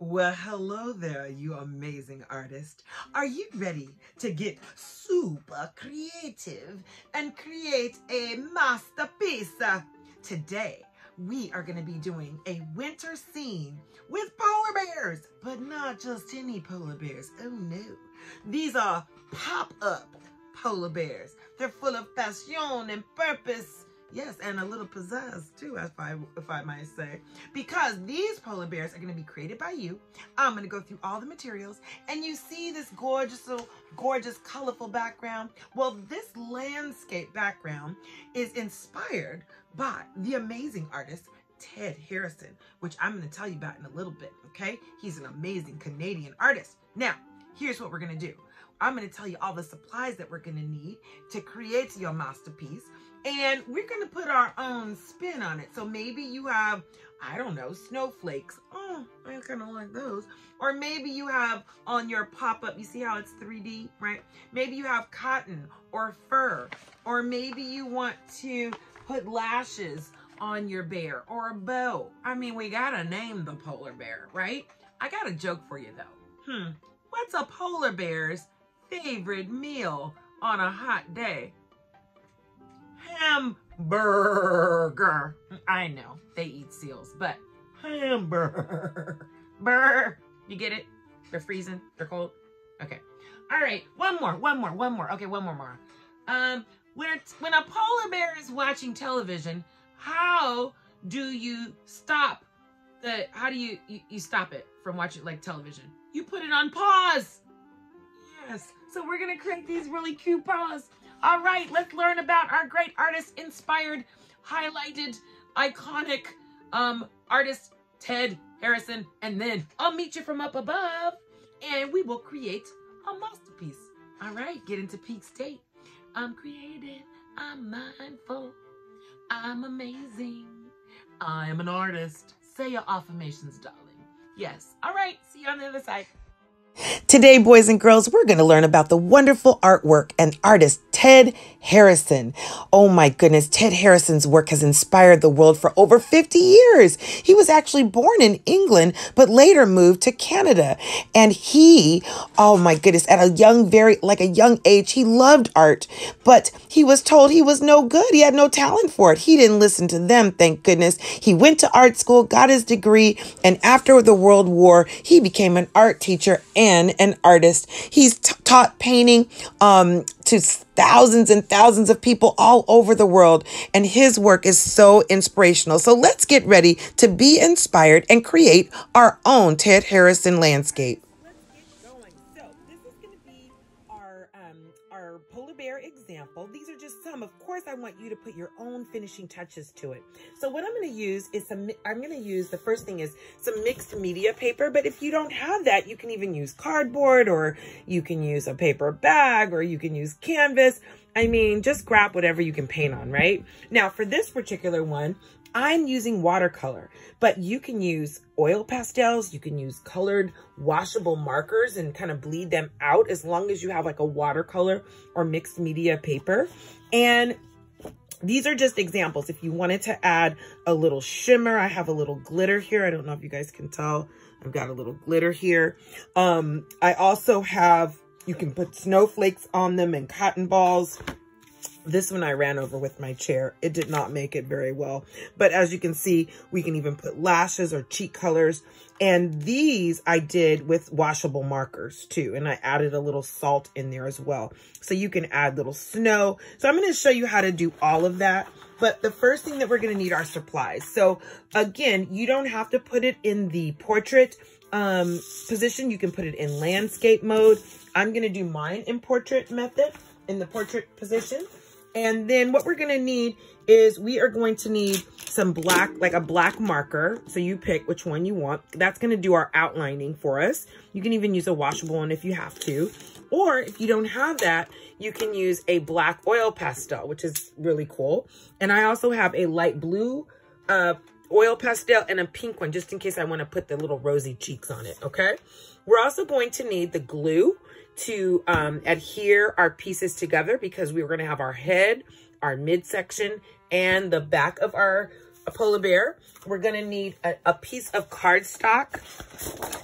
Well, hello there, you amazing artist. Are you ready to get super creative and create a masterpiece? Today, we are going to be doing a winter scene with polar bears, but not just any polar bears. Oh no. These are pop-up polar bears. They're full of passion and purpose Yes, and a little pizzazz too, if I if I might say. Because these polar bears are going to be created by you. I'm going to go through all the materials, and you see this gorgeous, little, gorgeous, colorful background. Well, this landscape background is inspired by the amazing artist Ted Harrison, which I'm going to tell you about in a little bit. Okay, he's an amazing Canadian artist. Now, here's what we're going to do. I'm going to tell you all the supplies that we're going to need to create your masterpiece. And we're going to put our own spin on it. So maybe you have, I don't know, snowflakes. Oh, I kind of like those. Or maybe you have on your pop-up, you see how it's 3D, right? Maybe you have cotton or fur. Or maybe you want to put lashes on your bear or a bow. I mean, we got to name the polar bear, right? I got a joke for you, though. Hmm, what's a polar bear's favorite meal on a hot day? Hamburger. I know they eat seals, but hamburger. Burr. You get it? They're freezing. They're cold. Okay. All right. One more. One more. One more. Okay. One more. More. Um, when when a polar bear is watching television, how do you stop the? How do you, you you stop it from watching like television? You put it on pause. Yes. So we're gonna create these really cute paws. All right, let's learn about our great artist inspired, highlighted, iconic um, artist, Ted Harrison. And then I'll meet you from up above and we will create a masterpiece. All right, get into peak state. I'm creative, I'm mindful, I'm amazing. I am an artist. Say your affirmations, darling. Yes. All right, see you on the other side. Today, boys and girls, we're going to learn about the wonderful artwork and artist Ted Harrison. Oh my goodness, Ted Harrison's work has inspired the world for over 50 years. He was actually born in England, but later moved to Canada. And he, oh my goodness, at a young, very, like a young age, he loved art, but he was told he was no good. He had no talent for it. He didn't listen to them, thank goodness. He went to art school, got his degree, and after the World War, he became an art teacher and and an artist. He's t- taught painting um, to thousands and thousands of people all over the world, and his work is so inspirational. So let's get ready to be inspired and create our own Ted Harrison landscape. Some. Of course, I want you to put your own finishing touches to it. So what I'm going to use is some, I'm going to use, the first thing is some mixed media paper. But if you don't have that, you can even use cardboard or you can use a paper bag or you can use canvas. I mean, just grab whatever you can paint on, right? Now, for this particular one, I'm using watercolor, but you can use oil pastels. You can use colored washable markers and kind of bleed them out as long as you have like a watercolor or mixed media paper. And these are just examples. If you wanted to add a little shimmer, I have a little glitter here. I don't know if you guys can tell. I've got a little glitter here. Um, I also have, you can put snowflakes on them and cotton balls. This one I ran over with my chair. It did not make it very well. But as you can see, we can even put lashes or cheek colors. And these I did with washable markers too. And I added a little salt in there as well. So you can add little snow. So I'm going to show you how to do all of that. But the first thing that we're going to need are supplies. So again, you don't have to put it in the portrait um, position. You can put it in landscape mode. I'm going to do mine in portrait method, in the portrait position. And then what we're going to need is we are going to need some black, like a black marker. So you pick which one you want. That's going to do our outlining for us. You can even use a washable one if you have to. Or if you don't have that, you can use a black oil pastel, which is really cool. And I also have a light blue uh, oil pastel and a pink one, just in case I want to put the little rosy cheeks on it, okay? We're also going to need the glue to um, adhere our pieces together because we are going to have our head, our midsection, and the back of our polar bear, we're going to need a, a, piece of cardstock.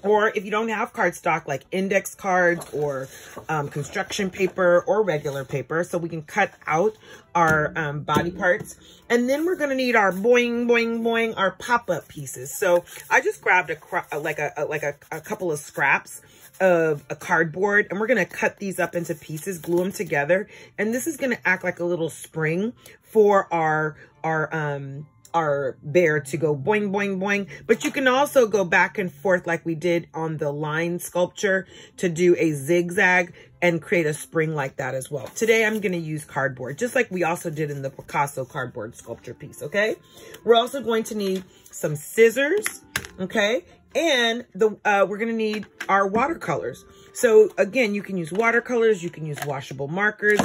Or if you don't have cardstock, like index cards or um, construction paper or regular paper. So we can cut out our um, body parts. And then we're going to need our boing, boing, boing, our pop-up pieces. So I just grabbed a like a, a like a, a couple of scraps of a cardboard and we're going to cut these up into pieces, glue them together. And this is going to act like a little spring for our, our, um, our bear to go boing, boing, boing. But you can also go back and forth like we did on the line sculpture to do a zigzag and create a spring like that as well. Today, I'm going to use cardboard, just like we also did in the Picasso cardboard sculpture piece, okay? We're also going to need some scissors, okay? And the uh, we're going to need our watercolors. So again, you can use watercolors, you can use washable markers,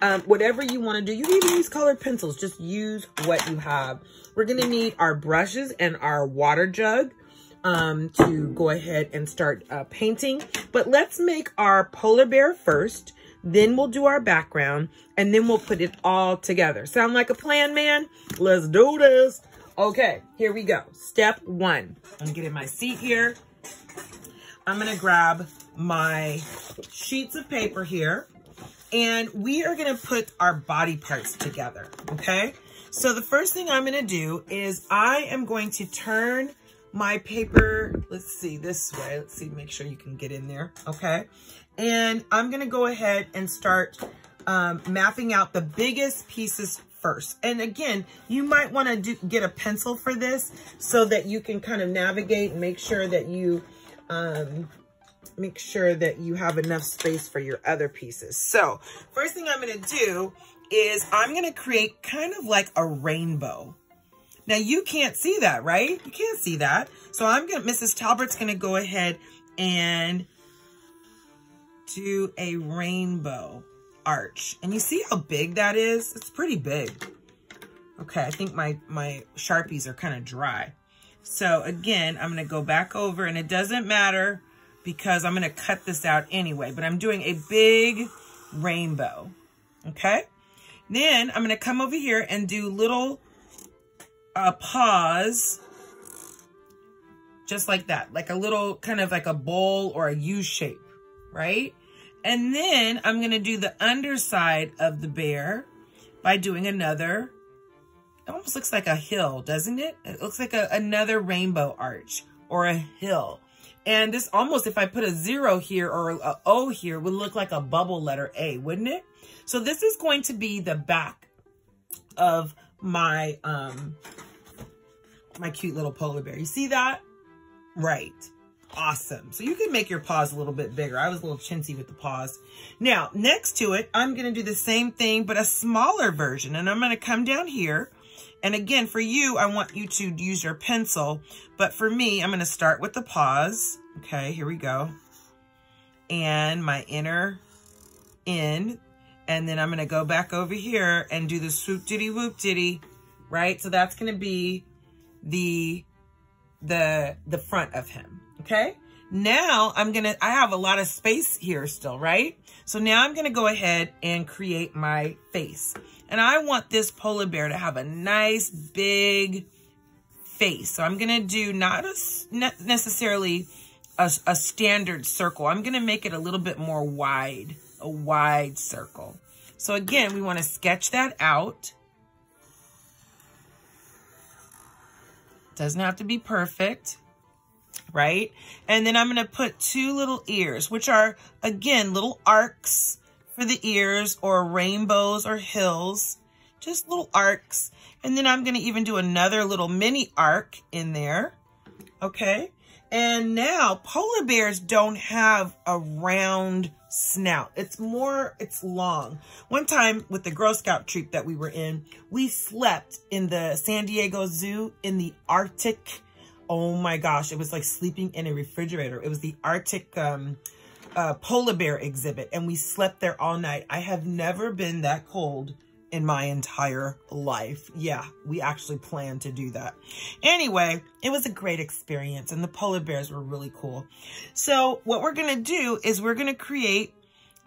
um, whatever you want to do. You can even use colored pencils. Just use what you have. We're going to need our brushes and our water jug um, to go ahead and start uh, painting. But let's make our polar bear first. Then we'll do our background and then we'll put it all together. Sound like a plan, man? Let's do this. Okay, here we go. Step one. I'm gonna get in my seat here. I'm to grab my sheets of paper here and we are to put our body parts together. Okay. So the first thing I'm to do is I am going to turn my paper, let's see, this way. Let's see, make sure you can get in there. Okay. And I'm to go ahead and start um, mapping out the biggest pieces first. And again, you might want to get a pencil for this so that you can kind of navigate and make sure that you um, make sure that you have enough space for your other pieces. So first thing I'm going to do is I'm going to create kind of like a rainbow. Now you can't see that, right? You can't see that. So I'm going to, Mrs. Talbert's going to go ahead and do a rainbow arch. And you see how big that is? It's pretty big. Okay, I think my, my Sharpies are kind of dry. So again, I'm to go back over and it doesn't matter because I'm to cut this out anyway, but I'm doing a big rainbow. Okay. Then I'm to come over here and do little uh, paws just like that, like a little kind of like a bowl or a U shape, right? And then I'm going to do the underside of the bear by doing another, it almost looks like a hill, doesn't it? It looks like a, another rainbow arch or a hill. And this almost, if I put a zero here or a O here, would look like a bubble letter A, wouldn't it? So this is going to be the back of my, um, my cute little polar bear. You see that? Right awesome. So you can make your paws a little bit bigger. I was a little chintzy with the paws. Now, next to it, I'm going to do the same thing, but a smaller version. And I'm going to come down here. And again, for you, I want you to use your pencil. But for me, I'm going to start with the paws. Okay, here we go. And my inner in. And then I'm going to go back over here and do the swoop diddy whoop diddy. Right? So that's going to be the the the front of him. Okay. Now I'm to, I have a lot of space here still, right? So now I'm to go ahead and create my face. And I want this polar bear to have a nice big face. So I'm to do not, a, necessarily a, a standard circle. I'm to make it a little bit more wide, a wide circle. So again, we want to sketch that out. Doesn't have to be perfect right? And then I'm going to put two little ears, which are, again, little arcs for the ears or rainbows or hills, just little arcs. And then I'm going to even do another little mini arc in there, okay? And now polar bears don't have a round snout. It's more, it's long. One time with the Girl Scout troop that we were in, we slept in the San Diego Zoo in the Arctic oh my gosh, it was like sleeping in a refrigerator. It was the Arctic um, uh, polar bear exhibit, and we slept there all night. I have never been that cold in my entire life. Yeah, we actually planned to do that. Anyway, it was a great experience, and the polar bears were really cool. So what we're to do is we're to create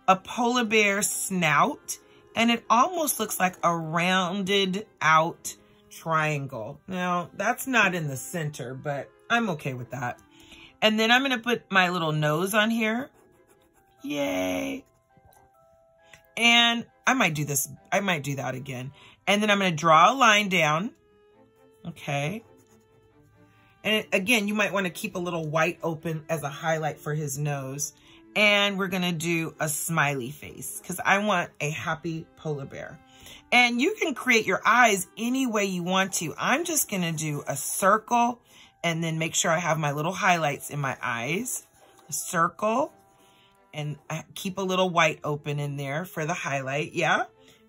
a polar bear snout, and it almost looks like a rounded out triangle. Now, that's not in the center, but I'm okay with that. And then I'm going to put my little nose on here. Yay. And I might do this. I might do that again. And then I'm going to draw a line down. Okay. And again, you might want to keep a little white open as a highlight for his nose. And we're going to do a smiley face because I want a happy polar bear. And you can create your eyes any way you want to. I'm just going to do a circle and then make sure I have my little highlights in my eyes. A circle and keep a little white open in there for the highlight. Yeah.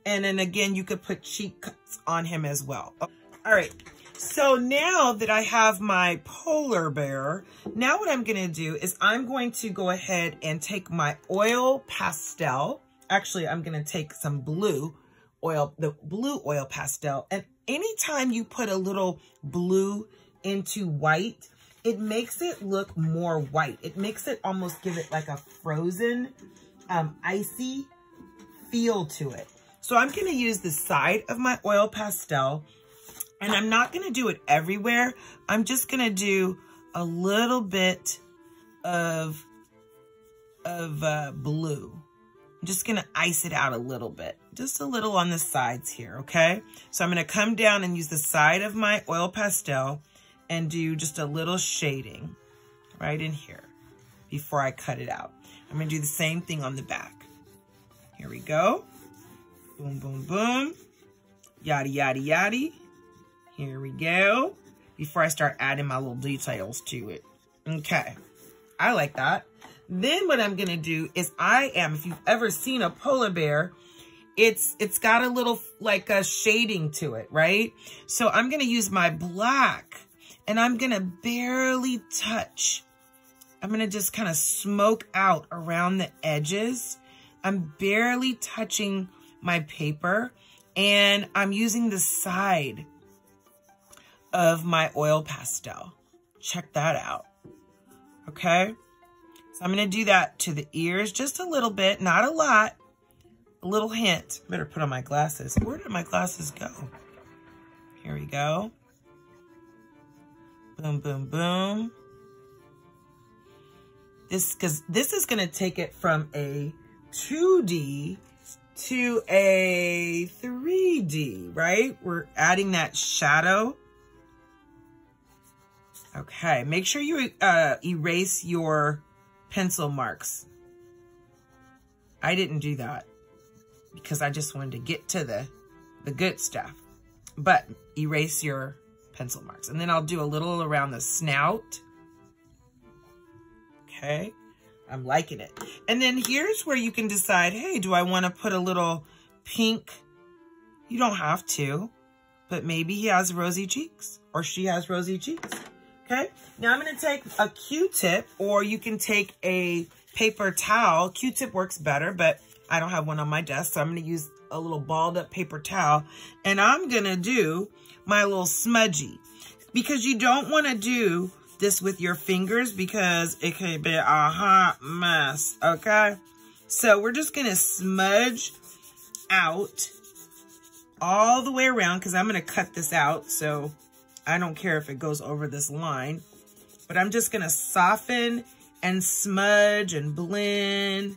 And then again, you could put cheek cuts on him as well. All right. So now that I have my polar bear, now what I'm going to do is I'm going to go ahead and take my oil pastel. Actually, I'm going to take some blue oil, the blue oil pastel. And anytime you put a little blue into white, it makes it look more white. It makes it almost give it like a frozen, um, icy feel to it. So I'm going to use the side of my oil pastel and I'm not going to do it everywhere. I'm just going to do a little bit of, of uh, blue. I'm just to ice it out a little bit, just a little on the sides here, okay? So I'm to come down and use the side of my oil pastel and do just a little shading right in here before I cut it out. I'm to do the same thing on the back. Here we go. Boom, boom, boom. Yada, yada, yada. Here we go. Before I start adding my little details to it. Okay. I like that. Then what I'm going to do is I am, if you've ever seen a polar bear, it's it's got a little like a shading to it, right? So I'm going to use my black and I'm going to barely touch. I'm going to just kind of smoke out around the edges. I'm barely touching my paper and I'm using the side of my oil pastel. Check that out. Okay. So I'm going to do that to the ears just a little bit, not a lot. A little hint. Better put on my glasses. Where did my glasses go? Here we go. Boom, boom, boom. This, because this is going to take it from a 2D to a 3D, right? We're adding that shadow. Okay, make sure you uh, erase your pencil marks. I didn't do that because I just wanted to get to the, the good stuff. But erase your pencil marks. And then I'll do a little around the snout. Okay, I'm liking it. And then here's where you can decide, hey, do I want to put a little pink? You don't have to, but maybe he has rosy cheeks or she has rosy cheeks. Okay, now I'm going to take a Q-tip or you can take a paper towel. Q-tip works better, but I don't have one on my desk, so I'm going to use a little balled up paper towel. And I'm going to do my little smudgy because you don't want to do this with your fingers because it can be a hot mess, okay? So we're just going to smudge out all the way around because I'm going to cut this out. So I don't care if it goes over this line, but I'm just to soften and smudge and blend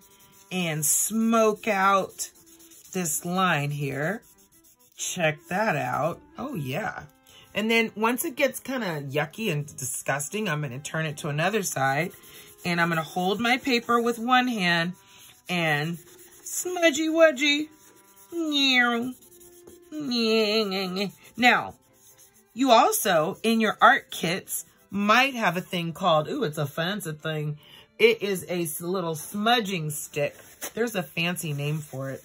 and smoke out this line here. Check that out. Oh, yeah. And then once it gets kind of yucky and disgusting, I'm to turn it to another side. And I'm to hold my paper with one hand and smudgy wudgy. Now, you also, in your art kits, might have a thing called, ooh, it's a fancy thing. It is a little smudging stick. There's a fancy name for it.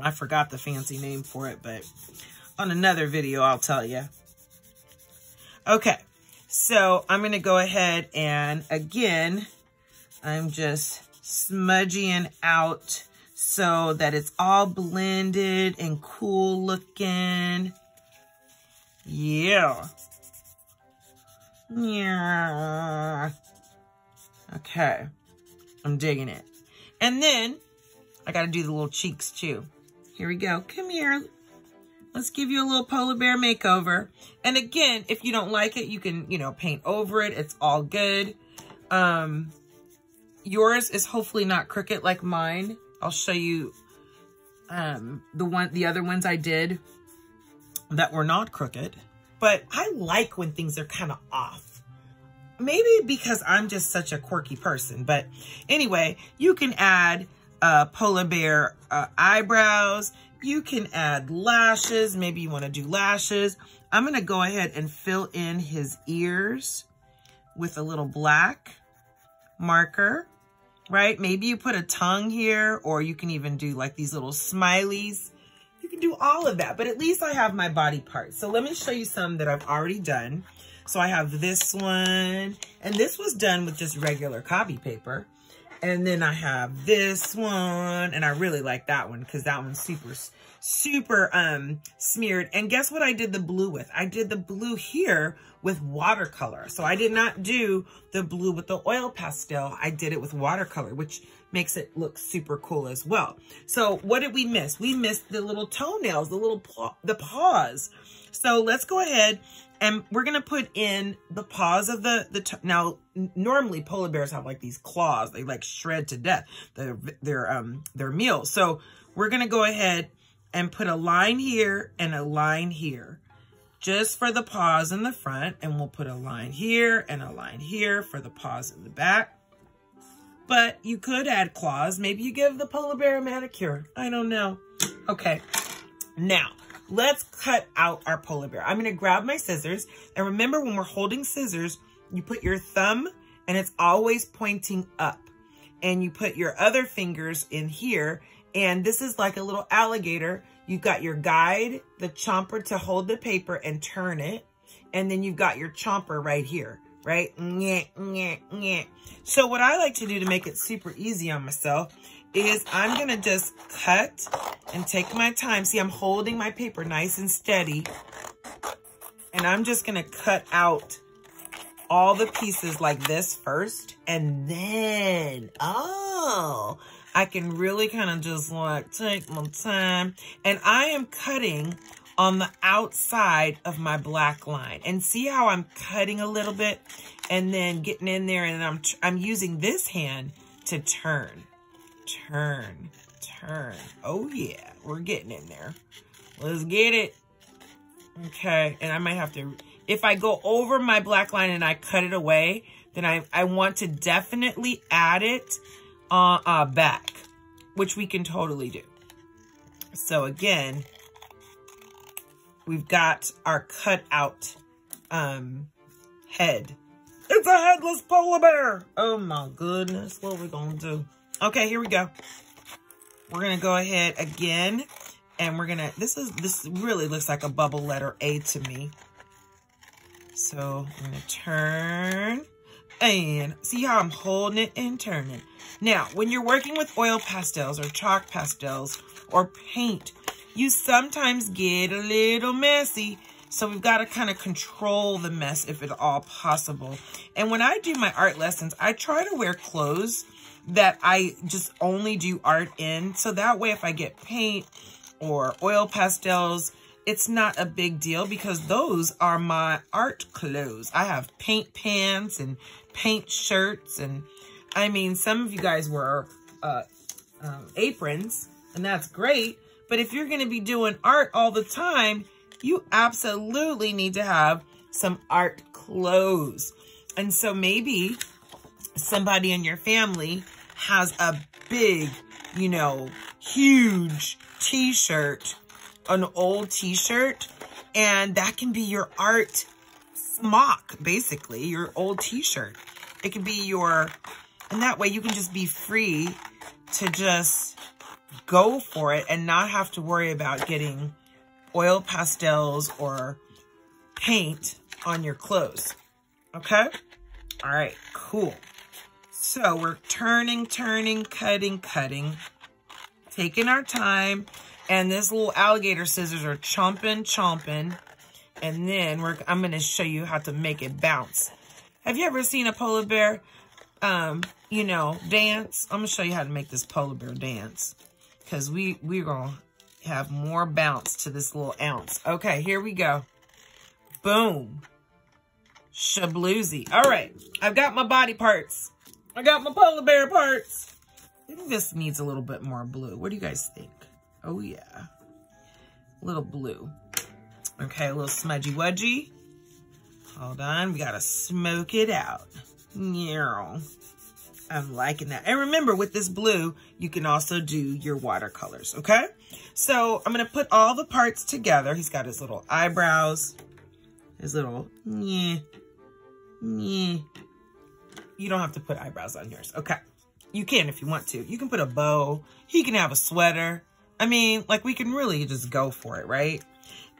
I forgot the fancy name for it, but on another video, I'll tell you. Okay, so I'm going to go ahead and again, I'm just smudging out so that it's all blended and cool looking. Yeah. Yeah. Okay. I'm digging it. And then I got to do the little cheeks too. Here we go. Come here. Let's give you a little polar bear makeover. And again, if you don't like it, you can, you know, paint over it. It's all good. Um, yours is hopefully not crooked like mine. I'll show you um, the one, the other ones I did that were not crooked. But I like when things are kind of off. Maybe because I'm just such a quirky person. But anyway, you can add uh, polar bear uh, eyebrows. You can add lashes. Maybe you want to do lashes. I'm going to go ahead and fill in his ears with a little black marker, right? Maybe you put a tongue here or you can even do like these little smileys. Can do all of that, but at least I have my body parts. So let me show you some that I've already done. So I have this one, and this was done with just regular copy paper. And then I have this one, and I really like that one because that one's super, super um smeared. And guess what I did the blue with? I did the blue here with watercolor. So I did not do the blue with the oil pastel. I did it with watercolor, which makes it look super cool as well. So what did we miss? We missed the little toenails, the little paw, the paws. So let's go ahead and we're going to put in the paws of the, the now normally polar bears have like these claws. They like shred to death their, their, um, their meal. So we're going to go ahead and put a line here and a line here just for the paws in the front. And we'll put a line here and a line here for the paws in the back. But you could add claws. Maybe you give the polar bear a manicure. I don't know. Okay. Now, Let's cut out our polar bear. I'm going to grab my scissors. And remember, when we're holding scissors, you put your thumb and it's always pointing up. And you put your other fingers in here. And this is like a little alligator. You've got your guide, the chomper to hold the paper and turn it. And then you've got your chomper right here, right? So what I like to do to make it super easy on myself is I'm going to just cut and take my time. See, I'm holding my paper nice and steady. And I'm just going to cut out all the pieces like this first. And then, oh, I can really kind of just like take my time. And I am cutting on the outside of my black line. And see how I'm cutting a little bit and then getting in there and I'm, I'm using this hand to turn turn, turn. Oh yeah, we're getting in there. Let's get it. Okay, and I might have to, if I go over my black line and I cut it away, then I, I want to definitely add it uh, uh, back, which we can totally do. So again, we've got our cut out um, head. It's a headless polar bear. Oh my goodness, what are we gonna do? Okay, here we go. We're to go ahead again. And we're to, this is, this really looks like a bubble letter A to me. So I'm to turn and see how I'm holding it and turning. Now, when you're working with oil pastels or chalk pastels or paint, you sometimes get a little messy. So we've got to kind of control the mess if at all possible. And when I do my art lessons, I try to wear clothes that I just only do art in. So that way, if I get paint or oil pastels, it's not a big deal because those are my art clothes. I have paint pants and paint shirts. And I mean, some of you guys wear uh, um, aprons and that's great. But if you're going to be doing art all the time, you absolutely need to have some art clothes. And so maybe somebody in your family has a big, you know, huge t-shirt, an old t-shirt, and that can be your art smock, basically, your old t-shirt. It can be your, and that way you can just be free to just go for it and not have to worry about getting oil pastels or paint on your clothes. Okay? All right, cool. So we're turning, turning, cutting, cutting, taking our time. And this little alligator scissors are chomping, chomping. And then we're, I'm going to show you how to make it bounce. Have you ever seen a polar bear, um, you know, dance? I'm going to show you how to make this polar bear dance. Because we, we're going to have more bounce to this little ounce. Okay, here we go. Boom. Shabloozy. All right, I've got my body parts. I got my polar bear parts. This needs a little bit more blue. What do you guys think? Oh, yeah. A little blue. Okay, a little smudgy wudgy. Hold on, we gotta smoke it out. Yeah. I'm liking that. And remember, with this blue, you can also do your watercolors, okay? So I'm to put all the parts together. He's got his little eyebrows, his little, yeah, yeah. You don't have to put eyebrows on yours, okay? You can if you want to. You can put a bow. He can have a sweater. I mean, like, we can really just go for it, right?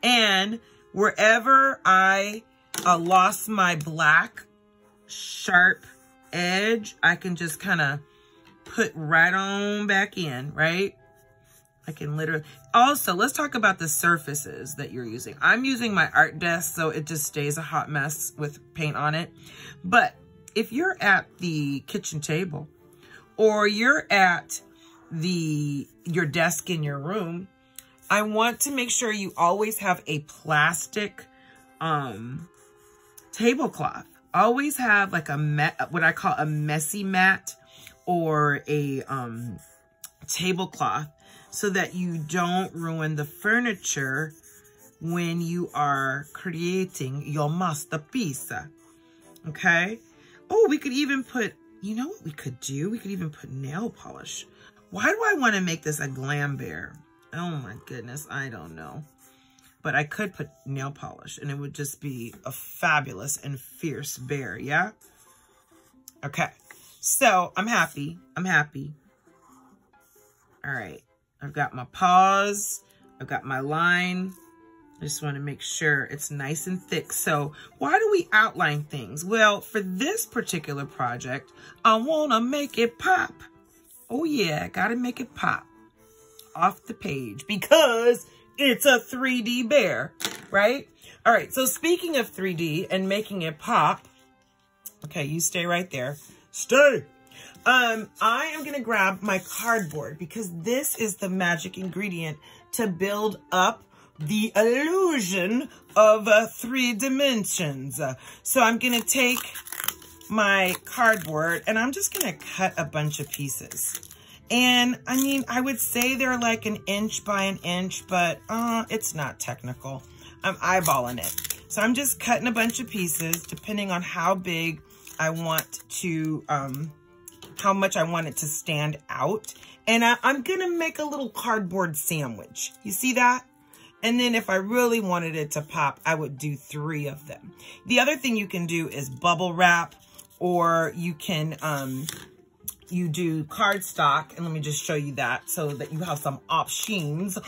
And wherever I uh, lost my black sharp edge, I can just kind of put right on back in, right? I can literally, also, let's talk about the surfaces that you're using. I'm using my art desk, so it just stays a hot mess with paint on it. But if you're at the kitchen table or you're at the your desk in your room, I want to make sure you always have a plastic um, tablecloth always have like a mat, what I call a messy mat or a um, tablecloth so that you don't ruin the furniture when you are creating your masterpiece. Okay? Oh, we could even put, you know what we could do? We could even put nail polish. Why do I want to make this a glam bear? Oh my goodness, I don't know. But I could put nail polish and it would just be a fabulous and fierce bear, yeah? Okay, so I'm happy. I'm happy. All right, I've got my paws. I've got my line. I just want to make sure it's nice and thick. So why do we outline things? Well, for this particular project, I want to make it pop. Oh yeah, got to make it pop off the page because it's a 3D bear, right? All right, so speaking of 3D and making it pop, okay, you stay right there. Stay. Um, I am going to grab my cardboard because this is the magic ingredient to build up the illusion of uh, three dimensions. so I'm going to take my cardboard and I'm just to cut a bunch of pieces. And I mean, I would say they're like an inch by an inch, but uh, it's not technical. I'm eyeballing it. So I'm just cutting a bunch of pieces depending on how big I want to, um, how much I want it to stand out. And I, I'm to make a little cardboard sandwich. You see that? And then if I really wanted it to pop, I would do three of them. The other thing you can do is bubble wrap or you can um, you do cardstock. And let me just show you that so that you have some options.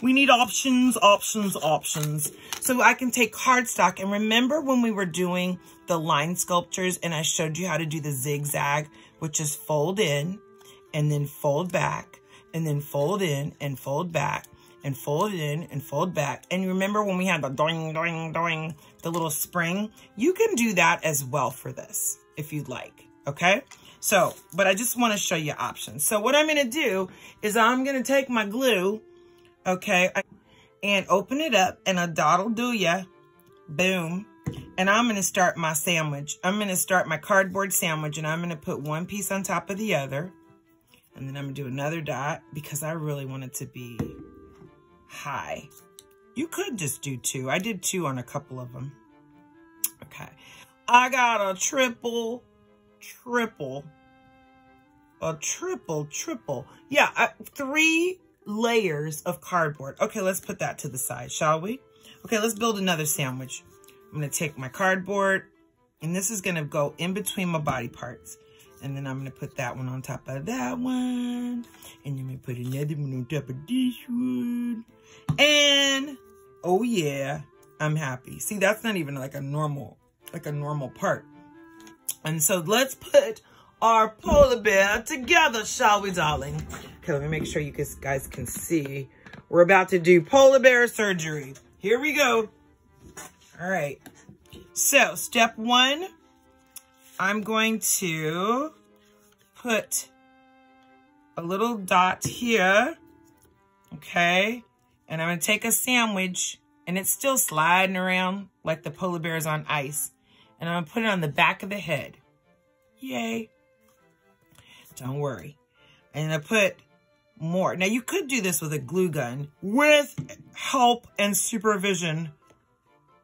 We need options, options, options. So I can take cardstock. And remember when we were doing the line sculptures and I showed you how to do the zigzag, which is fold in and then fold back and then fold in and fold back and fold in and fold back. And remember when we had the doing, doing, doing, the little spring? You can do that as well for this if you'd like, okay? So, but I just want to show you options. So what I'm going to do is I'm going to take my glue, okay, and open it up and a dot will do ya. Boom. And I'm going to start my sandwich. I'm going to start my cardboard sandwich and I'm going to put one piece on top of the other. And then I'm going to do another dot because I really want it to be high. You could just do two. I did two on a couple of them. Okay. I got a triple triple, a triple, triple. Yeah, uh, three layers of cardboard. Okay, let's put that to the side, shall we? Okay, let's build another sandwich. I'm going to take my cardboard, and this is going to go in between my body parts. And then I'm going to put that one on top of that one. And then to put another one on top of this one. And, oh yeah, I'm happy. See, that's not even like a normal, like a normal part. And so let's put our polar bear together, shall we, darling? Okay, let me make sure you guys can see. We're about to do polar bear surgery. Here we go. All right. So, step one, I'm going to put a little dot here, okay? And I'm to take a sandwich and it's still sliding around like the polar bears on ice. And I'm going to put it on the back of the head. Yay. Don't worry. And I put more. Now you could do this with a glue gun with help and supervision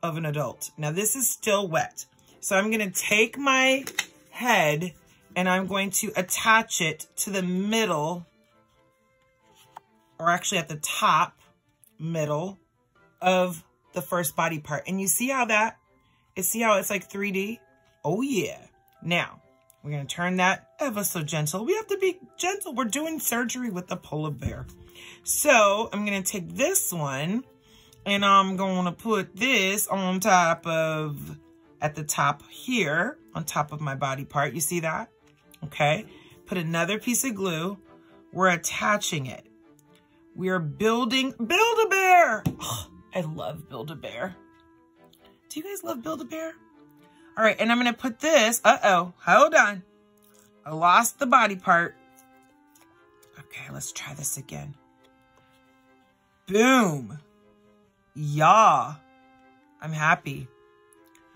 of an adult. Now this is still wet. So I'm going to take my head and I'm going to attach it to the middle or actually at the top middle of the first body part. And you see how that, see how it's like 3D? Oh yeah. Now, we're going to turn that ever so gentle. We have to be gentle. We're doing surgery with the polar bear. So I'm going to take this one and I'm going to put this on top of, at the top here, on top of my body part. You see that? Okay. Put another piece of glue. We're attaching it. We are building Build-A-Bear. Oh, I love Build-A-Bear. Do you guys love Build-A-Bear? All right, and I'm going to put this. Uh-oh, hold on. I lost the body part. Okay, let's try this again. Boom. Yeah. I'm happy.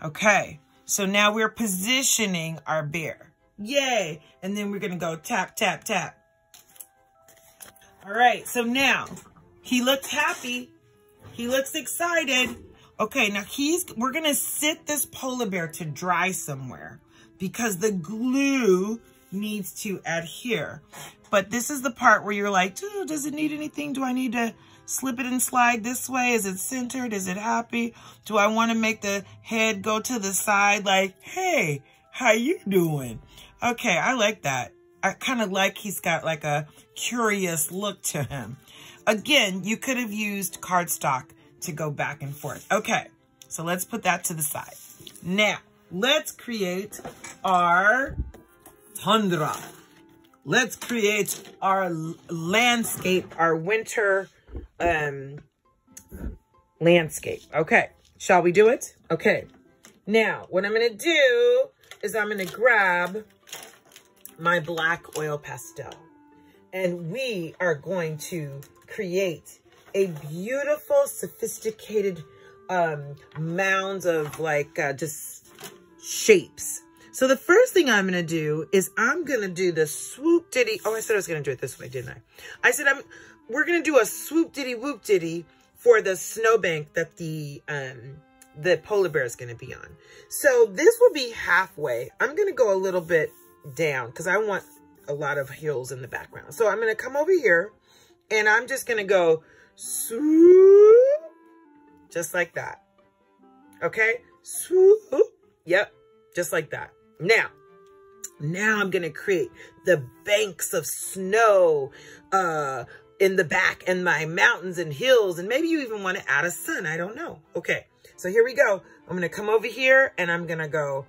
Okay, so now we're positioning our bear. Yay. And then we're going to go tap, tap, tap. All right, so now he looks happy. He looks excited. Okay, now he's, we're gonna sit this polar bear to dry somewhere because the glue needs to adhere. But this is the part where you're like, does it need anything? Do I need to slip it and slide this way? Is it centered? Is it happy? Do I want to make the head go to the side like, hey, how you doing? Okay, I like that. I kind of like he's got like a curious look to him. Again, you could have used cardstock to go back and forth. Okay, so let's put that to the side. Now, let's create our tundra. Let's create our landscape, our winter um, landscape. Okay, shall we do it? Okay, now what I'm to do is I'm to grab my black oil pastel and we are going to create a beautiful, sophisticated um, mounds of like uh, just shapes. So the first thing I'm going to do is I'm going to do the swoop diddy. Oh, I said I was going to do it this way, didn't I? I said I'm. we're going to do a swoop diddy whoop diddy for the snowbank that the um, the polar bear is going to be on. So this will be halfway. I'm going to go a little bit down because I want a lot of hills in the background. So I'm going to come over here and I'm just going to go swoop, just like that. Okay, swoop, yep, just like that. Now, now I'm to create the banks of snow uh, in the back and my mountains and hills. And maybe you even want to add a sun. I don't know. Okay, so here we go. I'm to come over here and I'm to go,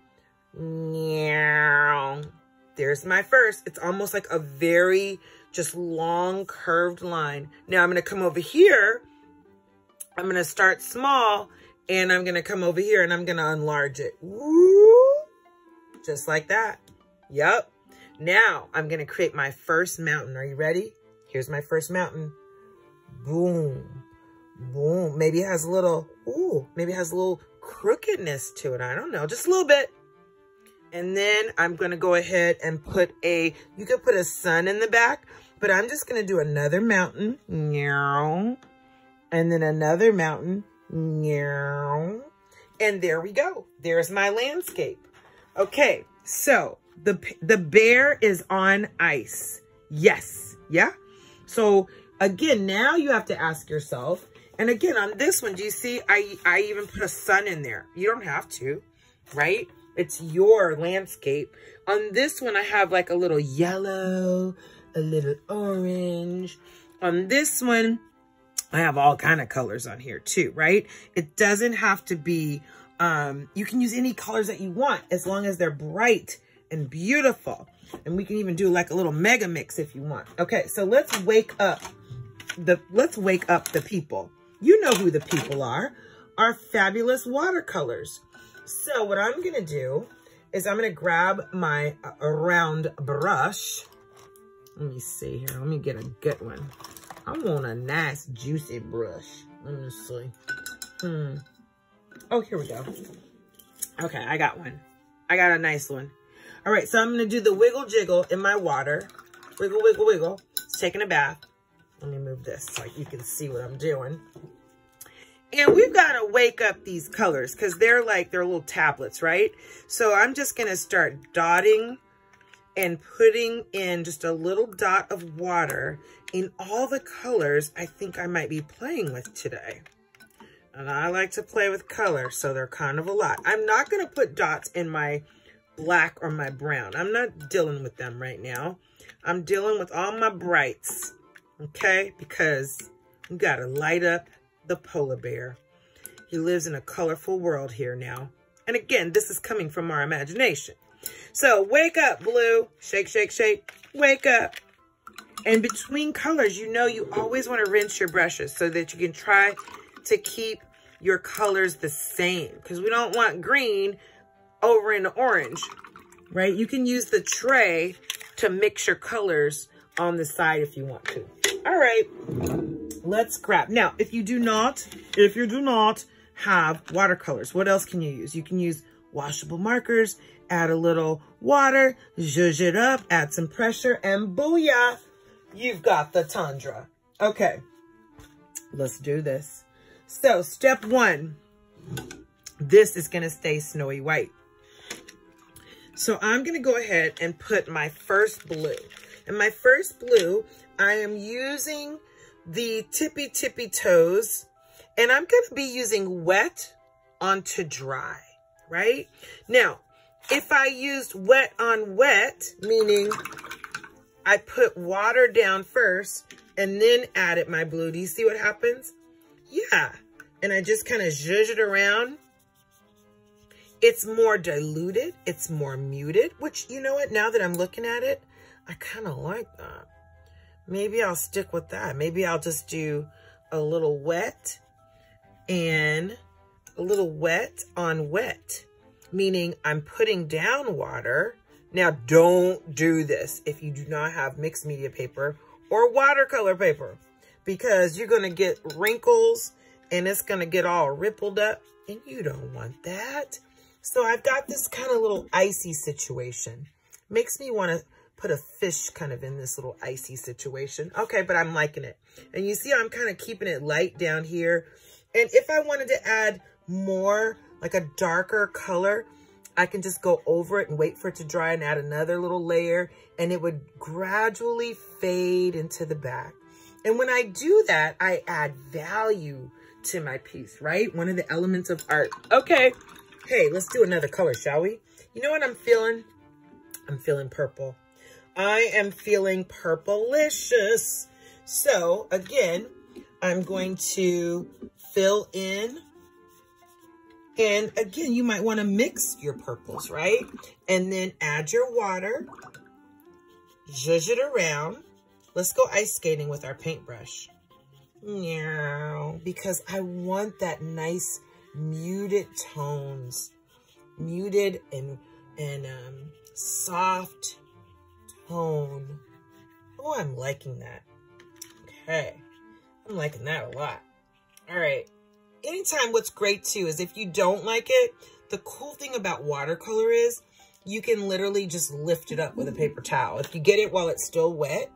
meow. There's my first. It's almost like a very just long curved line. Now I'm to come over here. I'm to start small and I'm to come over here and I'm to enlarge it. Woo! Just like that. Yep. Now I'm to create my first mountain. Are you ready? Here's my first mountain. Boom. Boom. Maybe it has a little, ooh, maybe it has a little crookedness to it. I don't know. Just a little bit. And then I'm going to go ahead and put a, you could put a sun in the back, but I'm just going to do another mountain. And then another mountain. And there we go. There's my landscape. Okay, so the, the bear is on ice. Yes. Yeah. So again, now you have to ask yourself, and again, on this one, do you see I, I even put a sun in there? You don't have to, right? It's your landscape. On this one, I have like a little yellow, a little orange. On this one, I have all kind of colors on here too, right? It doesn't have to be, um, you can use any colors that you want as long as they're bright and beautiful. And we can even do like a little mega mix if you want. Okay, so let's wake up the, let's wake up the people. You know who the people are, our fabulous watercolors. So what I'm going to do is I'm going to grab my uh, round brush let me see here. Let me get a good one. I want a nice juicy brush. Let me see. Hmm. Oh, here we go. Okay, I got one. I got a nice one. All right, so I'm going to do the wiggle jiggle in my water. Wiggle, wiggle, wiggle. It's taking a bath. Let me move this so you can see what I'm doing. And we've got to wake up these colors because they're like, they're little tablets, right? So I'm just going to start dotting and putting in just a little dot of water in all the colors I think I might be playing with today. And I like to play with color, so they're kind of a lot. I'm not going to put dots in my black or my brown. I'm not dealing with them right now. I'm dealing with all my brights, okay? Because you got to light up the polar bear. He lives in a colorful world here now. And again, this is coming from our imagination. So wake up, blue. Shake, shake, shake. Wake up. And between colors, you know you always want to rinse your brushes so that you can try to keep your colors the same. Because we don't want green over in orange, right? You can use the tray to mix your colors on the side if you want to. All right, let's grab. Now, if you do not, if you do not have watercolors, what else can you use? You can use washable markers, add a little water, zhuzh it up, add some pressure, and booyah, you've got the tundra. Okay, let's do this. So step one, this is gonna stay snowy white. So I'm gonna go ahead and put my first blue. And my first blue, I am using the Tippy Tippy Toes, and I'm gonna be using wet onto dry, right? Now, if I used wet on wet, meaning I put water down first and then added my blue, do you see what happens? Yeah. And I just kind of zhuzh it around. It's more diluted. It's more muted, which, you know what? Now that I'm looking at it, I kind of like that. Maybe I'll stick with that. Maybe I'll just do a little wet and a little wet on wet, meaning I'm putting down water. Now, don't do this if you do not have mixed media paper or watercolor paper because you're going to get wrinkles and it's going to get all rippled up and you don't want that. So I've got this kind of little icy situation. Makes me want to put a fish kind of in this little icy situation. Okay, but I'm liking it. And you see I'm kind of keeping it light down here. And if I wanted to add more, like a darker color, I can just go over it and wait for it to dry and add another little layer. And it would gradually fade into the back. And when I do that, I add value to my piece, right? One of the elements of art. Okay. Hey, let's do another color, shall we? You know what I'm feeling? I'm feeling purple. I am feeling purplelicious. So again, I'm going to fill in. And again, you might want to mix your purples, right? And then add your water. Zhuzh it around. Let's go ice skating with our paintbrush. Meow. Because I want that nice muted tones. Muted and, and um, soft Oh, I'm liking that. Okay. I'm liking that a lot. All right. Anytime what's great too is if you don't like it, the cool thing about watercolor is you can literally just lift it up with a paper towel. If you get it while it's still wet,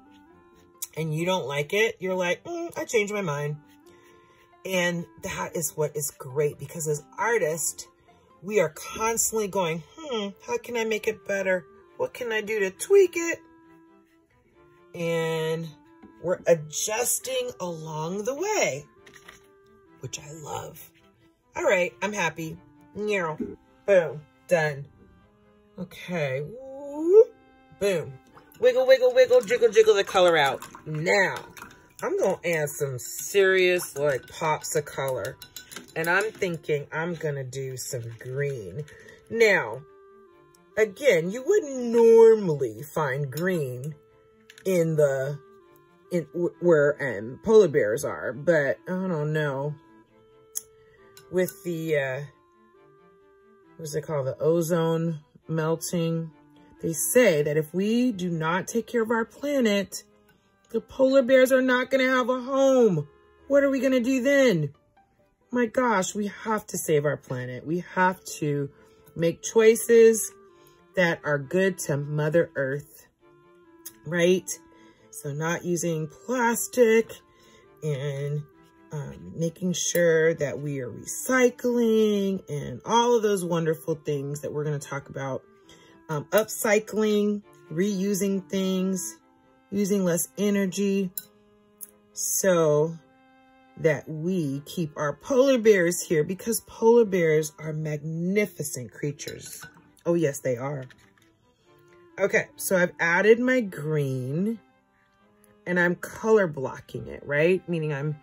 and you don't like it, you're like, mm, I changed my mind. And that is what is great because as artists, we are constantly going, hmm, how can I make it better? What can I do to tweak it? And we're adjusting along the way, which I love. All right, I'm happy. Boom, done. Okay, boom. Wiggle, wiggle, wiggle, jiggle, jiggle the color out. Now, I'm going to add some serious, like, pops of color. And I'm thinking I'm going to do some green. Now, again, you wouldn't normally find green in the, in where um, polar bears are. But, I don't know. With the, uh, what's it called? The ozone melting they say that if we do not take care of our planet, The polar bears are not going to have a home. What are we going to do then? My gosh, we have to save our planet. We have to make choices that are good to Mother Earth, right? So not using plastic and um, making sure that we are recycling and all of those wonderful things that we're going to talk about. Um, upcycling, reusing things, using less energy so that we keep our polar bears here because polar bears are magnificent creatures. Oh, yes, they are. Okay, so I've added my green and I'm color blocking it, right? Meaning I'm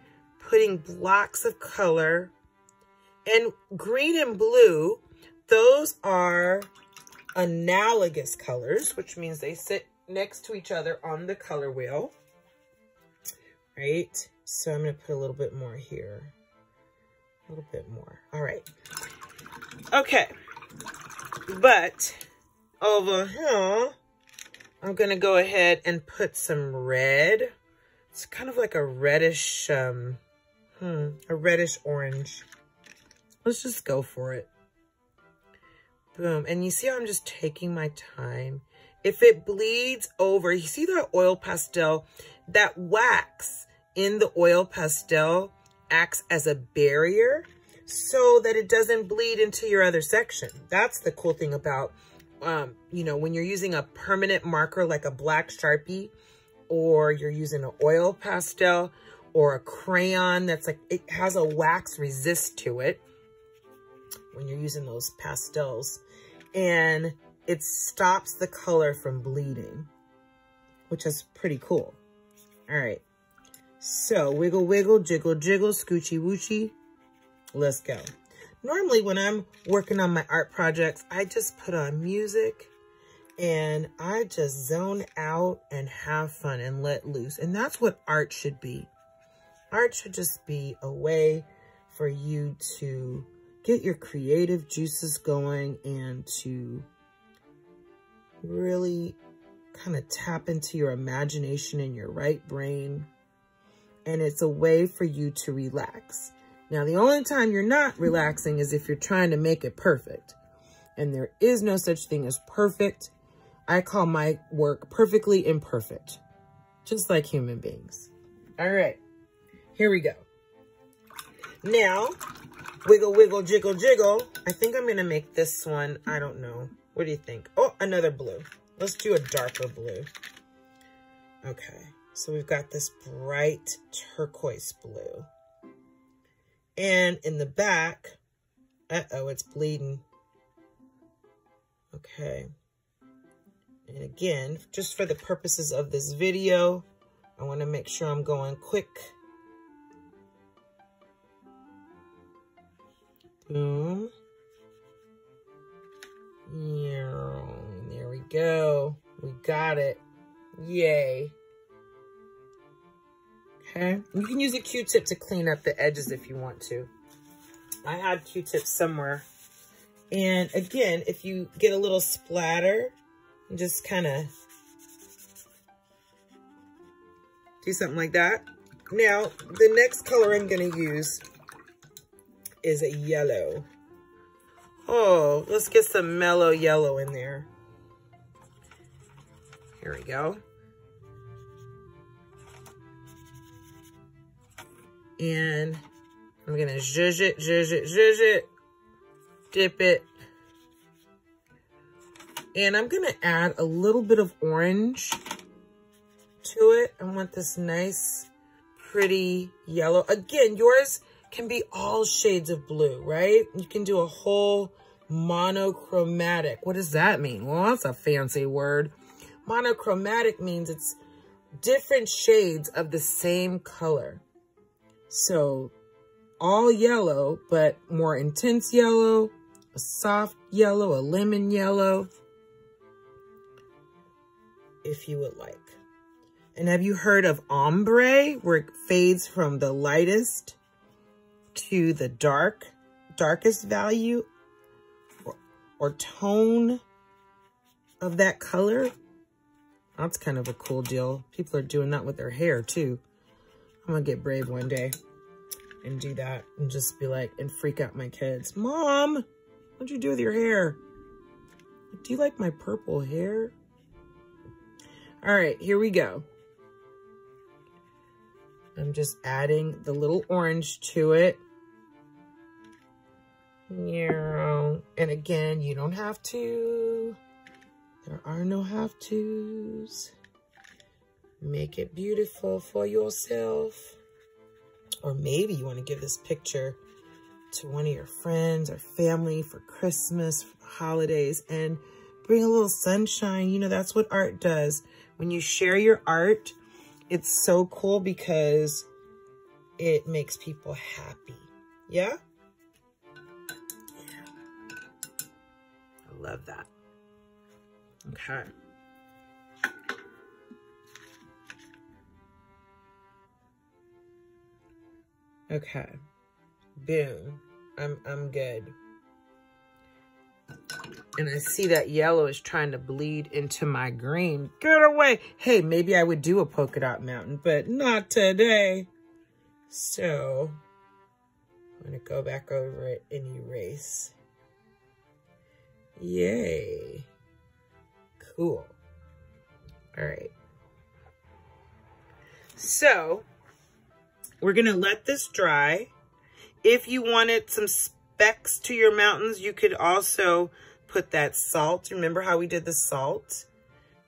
putting blocks of color and green and blue, those are analogous colors, which means they sit next to each other on the color wheel, right? So I'm to put a little bit more here. A little bit more. All right. Okay. But over here, I'm going to go ahead and put some red. It's kind of like a reddish, um, hmm, a reddish orange. Let's just go for it. Boom. And you see how I'm just taking my time if it bleeds over, you see that oil pastel, that wax in the oil pastel acts as a barrier so that it doesn't bleed into your other section. That's the cool thing about, um, you know, when you're using a permanent marker like a black Sharpie or you're using an oil pastel or a crayon that's like, it has a wax resist to it when you're using those pastels. And it stops the color from bleeding, which is pretty cool. All right. So wiggle, wiggle, jiggle, jiggle, scoochy, woochy. Let's go. Normally when I'm working on my art projects, I just put on music and I just zone out and have fun and let loose. And that's what art should be. Art should just be a way for you to get your creative juices going and to really kind of tap into your imagination and your right brain. And it's a way for you to relax. Now, the only time you're not relaxing is if you're trying to make it perfect. And there is no such thing as perfect. I call my work perfectly imperfect, just like human beings. All right, here we go. Now, wiggle, wiggle, jiggle, jiggle. I think I'm to make this one, I don't know, what do you think? Oh, another blue. Let's do a darker blue. Okay, so we've got this bright turquoise blue. And in the back, uh-oh, it's bleeding. Okay. And again, just for the purposes of this video, I want to make sure I'm going quick. Boom. Yeah, there we go. We got it. Yay. Okay. You can use a Q-tip to clean up the edges if you want to. I had Q-tips somewhere. And again, if you get a little splatter, just kind of do something like that. Now, the next color I'm going to use is a yellow. Oh, let's get some mellow yellow in there. Here we go. And I'm going to zhuzh it, zhuzh it, zhuzh it, dip it. And I'm going to add a little bit of orange to it. I want this nice, pretty yellow. Again, yours can be all shades of blue, right? You can do a whole monochromatic. What does that mean? Well, that's a fancy word. Monochromatic means it's different shades of the same color. So all yellow, but more intense yellow, a soft yellow, a lemon yellow, if you would like. And have you heard of ombre, where it fades from the lightest to the dark, darkest value or tone of that color. That's kind of a cool deal. People are doing that with their hair too. I'm gonna get brave one day and do that and just be like, and freak out my kids. Mom, what'd you do with your hair? Do you like my purple hair? All right, here we go. I'm just adding the little orange to it. Yeah. And again, you don't have to. There are no have-tos. Make it beautiful for yourself. Or maybe you want to give this picture to one of your friends or family for Christmas, for holidays, and bring a little sunshine. You know, that's what art does. When you share your art, it's so cool because it makes people happy. Yeah? Yeah. I love that. Okay. Okay. Boom. I'm I'm good. And I see that yellow is trying to bleed into my green. Get away. Hey, maybe I would do a polka dot mountain, but not today. So, I'm going to go back over it and erase. Yay. Cool. All right. So, we're going to let this dry. If you wanted some specks to your mountains, you could also put that salt. Remember how we did the salt?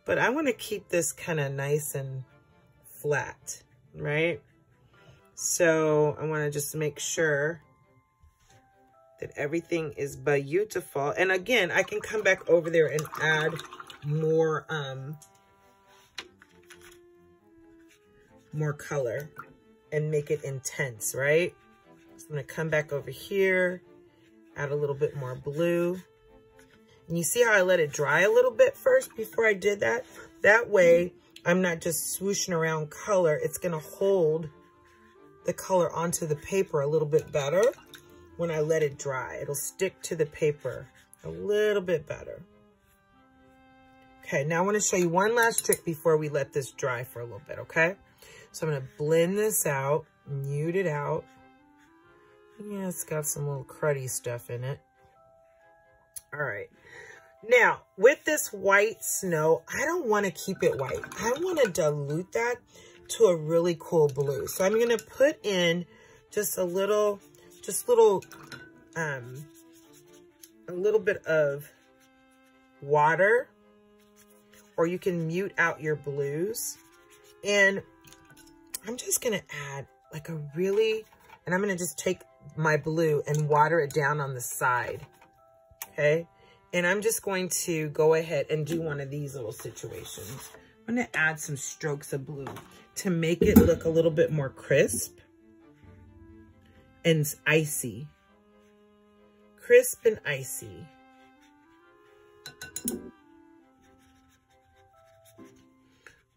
But I want to keep this kind of nice and flat, right? So I want to just make sure that everything is beautiful. And again, I can come back over there and add more, um, more color and make it intense, right? So I'm to come back over here, add a little bit more blue. And you see how I let it dry a little bit first before I did that? That way, I'm not just swooshing around color. It's to hold the color onto the paper a little bit better when I let it dry. It'll stick to the paper a little bit better. Okay, now I want to show you one last trick before we let this dry for a little bit, okay? So I'm going to blend this out, mute it out. Yeah, it's got some little cruddy stuff in it. All right. Now, with this white snow, I don't want to keep it white. I want to dilute that to a really cool blue. So I'm going to put in just a little, just little, um, a little bit of water, or you can mute out your blues. And I'm just going to add like a really, and I'm going to just take my blue and water it down on the side. Okay. And I'm just going to go ahead and do one of these little situations. I'm going to add some strokes of blue to make it look a little bit more crisp and icy. Crisp and icy.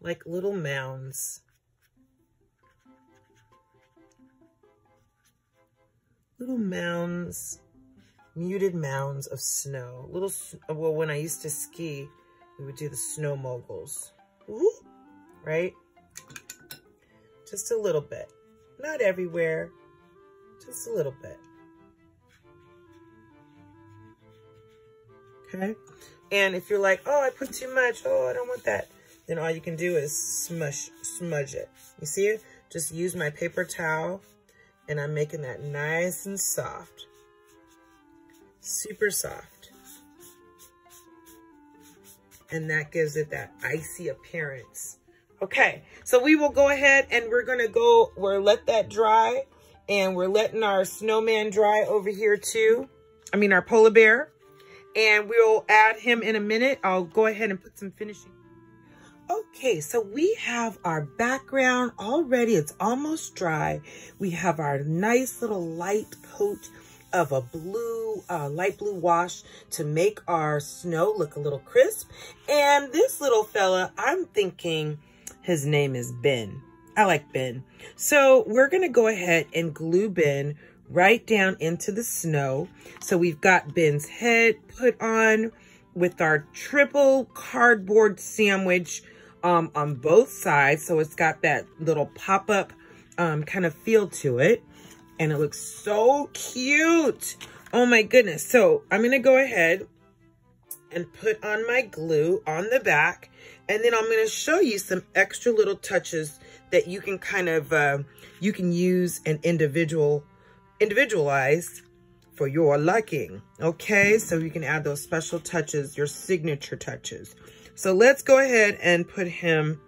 Like little mounds. Little mounds, muted mounds of snow. Little, well, when I used to ski, we would do the snow moguls. Ooh, right? Just a little bit. Not everywhere, just a little bit. Okay? And if you're like, oh, I put too much, oh, I don't want that, then all you can do is smush, smudge it. You see it? Just use my paper towel, and I'm making that nice and soft. Super soft. And that gives it that icy appearance. Okay, so we will go ahead and we're to go, we're let that dry. And we're letting our snowman dry over here too. I mean, our polar bear. And we'll add him in a minute. I'll go ahead and put some finishing. Okay, so we have our background already. It's almost dry. We have our nice little light coat of a blue, uh, light blue wash to make our snow look a little crisp. And this little fella, I'm thinking his name is Ben. I like Ben. So we're to go ahead and glue Ben right down into the snow. So we've got Ben's head put on with our triple cardboard sandwich um, on both sides. So it's got that little pop-up um, kind of feel to it. And it looks so cute. Oh my goodness. So I'm going to go ahead and put on my glue on the back. And then I'm going to show you some extra little touches that you can kind of, uh, you can use and individual, individualize for your liking. Okay, so you can add those special touches, your signature touches. So let's go ahead and put him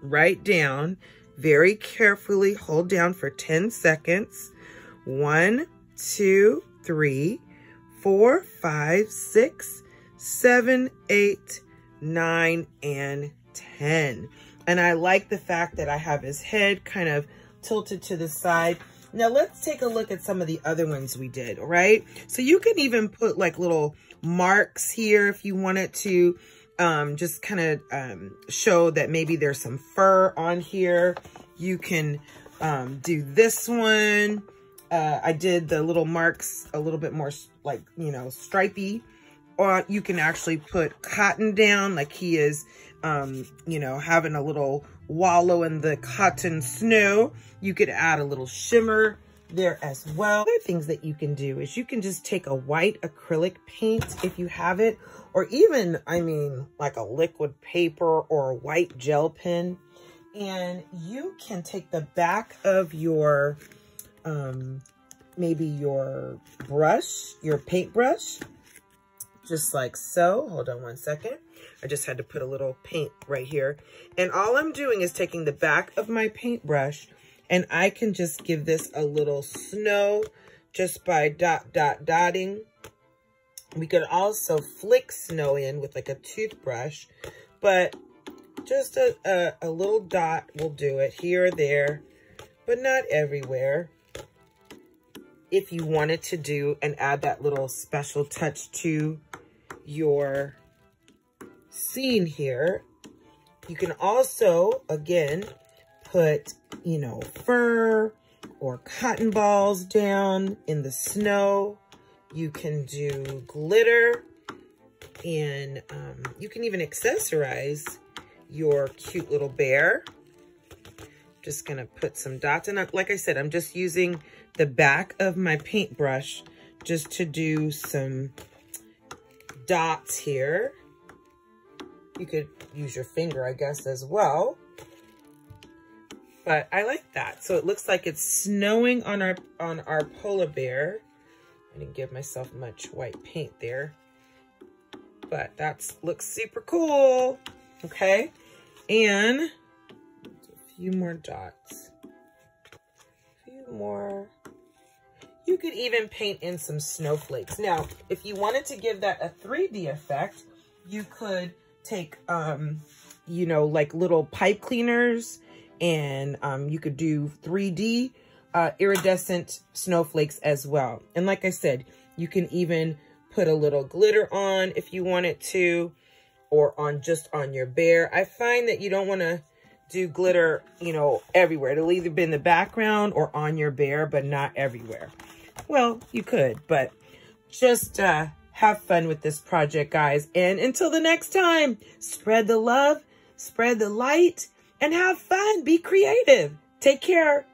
right down. Very carefully hold down for 10 seconds. One, two, three, four, five, six, seven, eight, nine, and 10. And I like the fact that I have his head kind of tilted to the side. Now let's take a look at some of the other ones we did, right? So you can even put like little marks here if you wanted to um, just kind of um, show that maybe there's some fur on here. You can um, do this one. Uh, I did the little marks a little bit more like, you know, stripy. Or you can actually put cotton down like he is, um, you know, having a little wallow in the cotton snow. You could add a little shimmer there as well. Other things that you can do is you can just take a white acrylic paint if you have it, or even, I mean, like a liquid paper or a white gel pen. And you can take the back of your, um, maybe your brush, your paintbrush, just like so. Hold on one second. I just had to put a little paint right here. And all I'm doing is taking the back of my paintbrush and I can just give this a little snow just by dot, dot, dotting. We could also flick snow in with like a toothbrush, but just a, a, a little dot will do it here or there, but not everywhere. If you wanted to do and add that little special touch to your scene here, you can also, again, put, you know, fur or cotton balls down in the snow. You can do glitter and um, you can even accessorize your cute little bear. Just gonna put some dots. And like I said, I'm just using the back of my paintbrush just to do some dots here. You could use your finger, I guess, as well but I like that. So it looks like it's snowing on our on our polar bear. I didn't give myself much white paint there, but that looks super cool. Okay, and a few more dots, a few more. You could even paint in some snowflakes. Now, if you wanted to give that a 3D effect, you could take, um, you know, like little pipe cleaners and um, you could do 3D uh, iridescent snowflakes as well. And like I said, you can even put a little glitter on if you wanted to, or on just on your bear. I find that you don't want to do glitter, you know, everywhere. It'll either be in the background or on your bear, but not everywhere. Well, you could, but just uh, have fun with this project, guys. And until the next time, spread the love, spread the light, and have fun. Be creative. Take care.